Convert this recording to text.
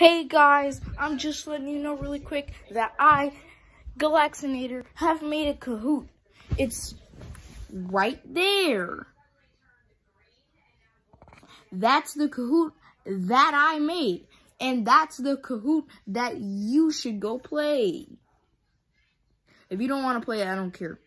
Hey guys, I'm just letting you know really quick that I, Galaxinator, have made a Kahoot. It's right there. That's the Kahoot that I made. And that's the Kahoot that you should go play. If you don't want to play it, I don't care.